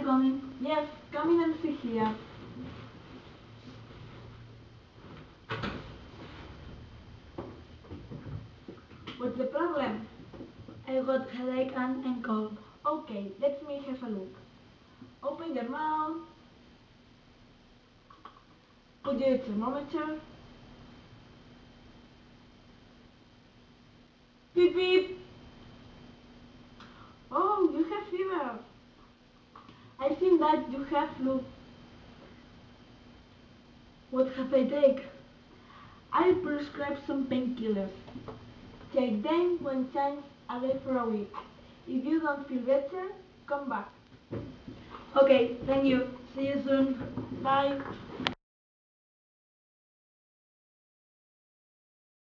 I come? Yes, come in and sit here. What's the problem? I got headache and, and cold. Okay, let me have a look. Open your mouth. Put your thermometer. Beep beep. Oh, you have fever. I think that you have flu. What have I take? I'll prescribe some painkillers. Take them one time a day for a week. If you don't feel better, come back. Okay, thank you. See you soon. Bye.